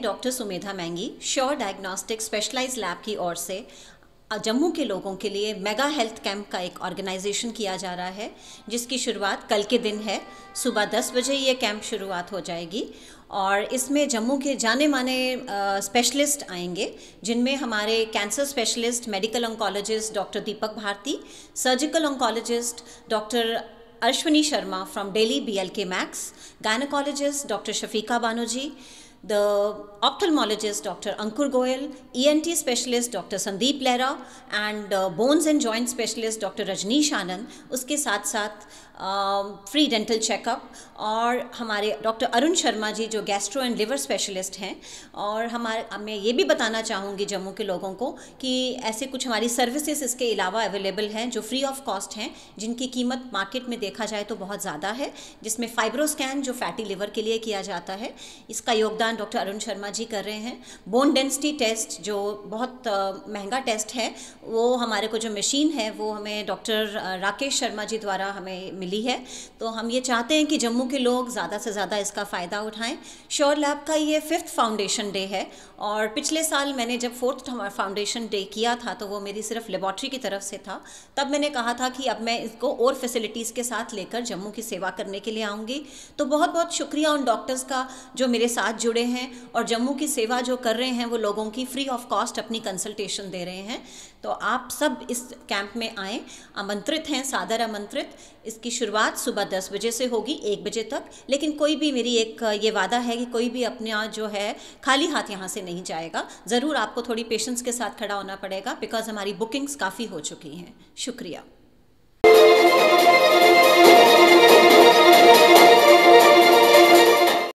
Doctor Sumedha Maingi, Sure diagnostic specialise lab की ओर से जम्मू के लोगों के लिए मेगा हेल्थ कैंप का एक ऑर्गेनाइजेशन किया जा रहा है, जिसकी शुरुआत कल के दिन है। सुबह दस बजे ये कैंप शुरुआत हो जाएगी और इसमें जम्मू के जाने माने स्पेशलिस्ट आएँगे, जिनमें हमारे cancer specialist, medical oncologist doctor Deepak Bharti, surgical oncologist doctor Ashwini Sharma from Delhi B L K Max gynaecologist doctor Shafiqa Banoji the ophthalmologist Dr. Ankur Goyal, ENT specialist Dr. Sandeep Lehra and uh, bones and joint specialist Dr. Rajneesh Anand उसके साथ साथ free dental checkup और हमारे doctor Arun Sharma ji जो gastro and liver specialist हैं और हमारे मैं ये भी बताना चाहूँगी जम्मू के लोगों को कि ऐसे कुछ हमारी सर्विसेज़ इसके अलावा अवेलेबल हैं जो फ्री ऑफ़ कॉस्ट हैं जिनकी कीमत मार्केट में देखा जाए तो बहुत ज़्यादा है जिसमें फाइब्रो स्कैन जो फैटी लिवर के लिए किया जाता है इसका योगदान डॉक्टर अरुण शर्मा जी कर रहे हैं। बोन डेंसिटी टेस्ट जो बहुत महँगा टेस्ट है, वो हमारे को जो मशीन है, वो हमें डॉक्टर राकेश शर्मा जी द्वारा हमें मिली है। तो हम ये चाहते हैं कि जम्मू के लोग ज़्यादा से ज़्यादा इसका फ़ायदा उठाएँ। श्योर लैब का ये फिफ्थ फाउंडेशन डे है, और पिछले साल मैंने जब फोर्थ फाउंडेशन डे किया था तो वो मेरी सिर्फ़ लेबॉर्ट्री की तरफ़ से था। तब मैंने कहा था कि अब मैं इसको और फैसिलिटीज़ के साथ लेकर जम्मू की सेवा करने के लिए आऊँगी। तो बहुत बहुत शुक्रिया उन डॉक्टर्स का, जो मेरे साथ जुड़े हैं और जम्मू की सेवा जो कर रहे हैं वो लोगों की फ्री ऑफ़ कॉस्ट अपनी कंसल्टेशन दे रहे हैं। तो आप सब इस कैंप में आएँ, आमंत्रित हैं, सादर आमंत्रित। इसकी शुरुआत सुबह दस बजे से होगी, एक बजे तक। लेकिन कोई भी मेरी एक, ये वादा है कि कोई भी अपने जो है, खाली हाथ यहाँ से नहीं जाएगा। ज़रूर आपको थोड़ी पेशेंस के साथ खड़ा होना पड़ेगा बिकॉज़ हमारी बुकिंग्स काफ़ी हो चुकी हैं। शुक्रिया।